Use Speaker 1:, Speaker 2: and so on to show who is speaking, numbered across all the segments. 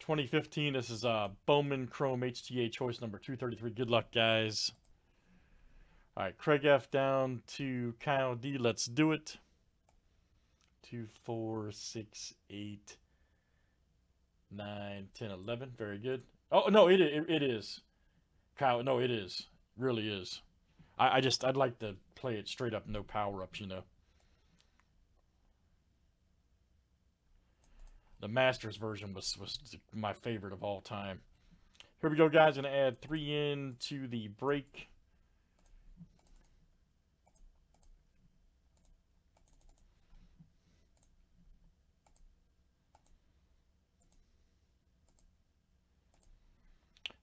Speaker 1: 2015. This is uh, Bowman Chrome HTA choice number 233. Good luck, guys. All right, Craig F down to Kyle D. Let's do it. Two, four, six, eight, nine, ten, eleven. Very good. Oh no, it it, it is. Kyle, no, it is. Really is. I, I just I'd like to play it straight up, no power ups, you know. The Masters version was was my favorite of all time. Here we go, guys. Gonna add three in to the break.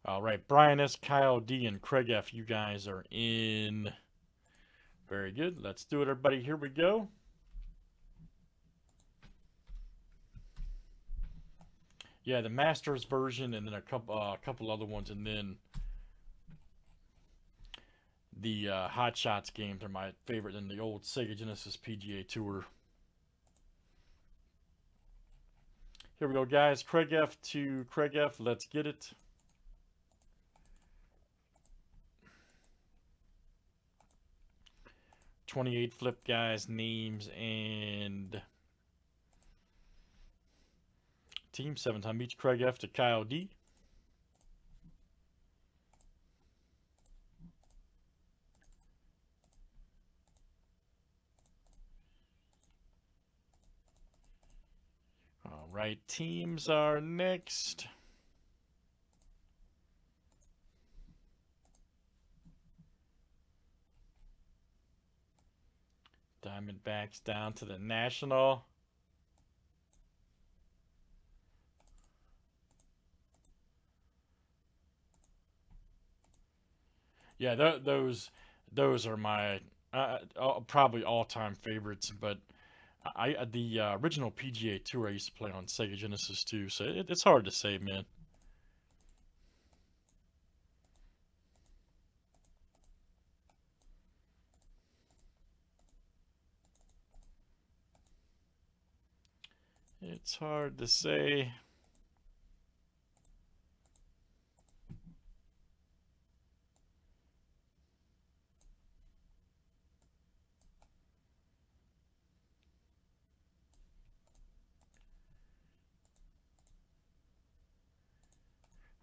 Speaker 1: All right, Brian S., Kyle D., and Craig F., you guys are in. Very good. Let's do it, everybody. Here we go. Yeah, the Masters version, and then a couple, uh, a couple other ones, and then the uh, Hot Shots games are my favorite, and the old Sega Genesis PGA Tour. Here we go, guys. Craig F to Craig F. Let's get it. 28 flip guys, names, and team. Seven time each. Craig F to Kyle D. All right, teams are next. Diamondbacks down to the National. Yeah, th those those are my uh, uh, probably all-time favorites. But I the uh, original PGA Tour I used to play on Sega Genesis too, so it, it's hard to say, man. It's hard to say.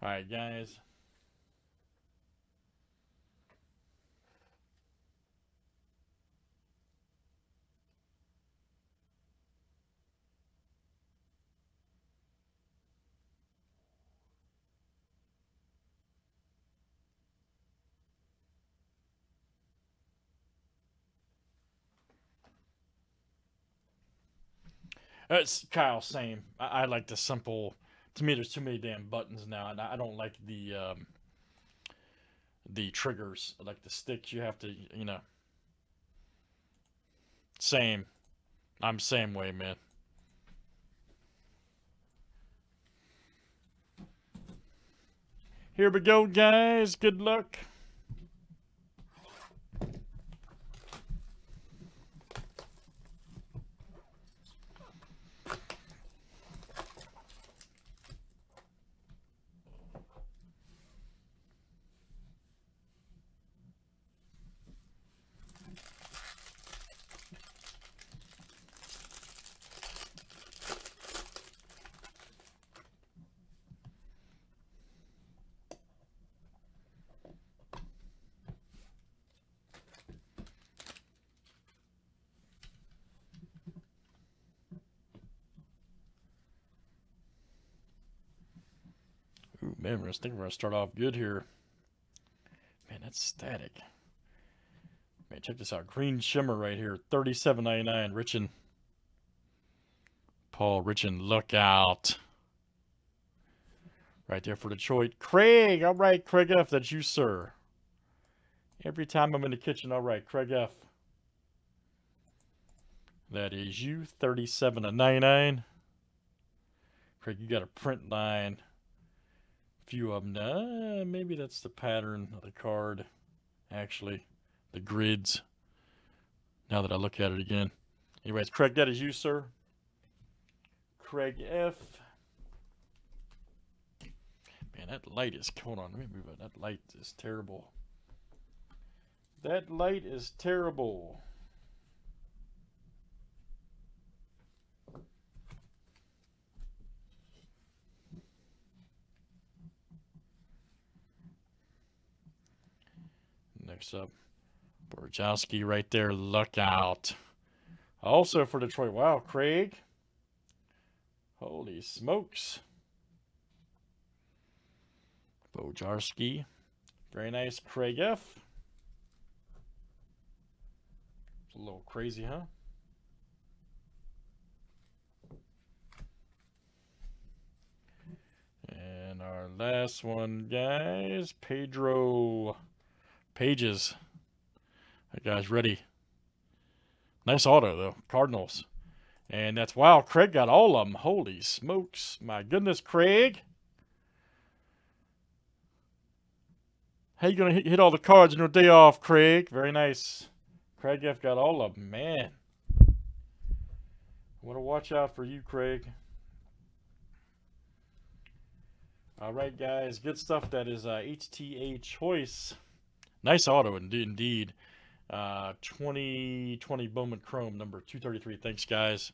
Speaker 1: All right, guys. It's Kyle, same. I, I, like the simple. To me, there's too many damn buttons now, and I don't like the um, the triggers. like the sticks. You have to, you know. Same. I'm same way, man. Here we go, guys. Good luck. Man, I think we're going to start off good here. Man, that's static. Man, check this out. Green Shimmer right here. Thirty-seven ninety-nine. Richan. Paul Richan, look out. Right there for Detroit. Craig. All right, Craig F. That's you, sir. Every time I'm in the kitchen. All right, Craig F. That is you. 37 to 99. Craig, you got a print line few of them. Uh, maybe that's the pattern of the card, actually, the grids. Now that I look at it again. Anyways, Craig, that is you, sir. Craig F. Man, that light is. Hold on, let me move it. That light is terrible. That light is terrible. Next up, Borjowski right there. Look out. Also for Detroit. Wow, Craig. Holy smokes. Bojarski. Very nice, Craig F. It's a little crazy, huh? And our last one, guys, Pedro Pages. That guy's ready. Nice auto, though. Cardinals. And that's, wow, Craig got all of them. Holy smokes. My goodness, Craig. How you going to hit all the cards in your day off, Craig? Very nice. Craig F got all of them. Man. I want to watch out for you, Craig. All right, guys. Good stuff. That is uh, HTA Choice. Nice auto, indeed. Uh, 2020 Bowman Chrome, number 233. Thanks, guys.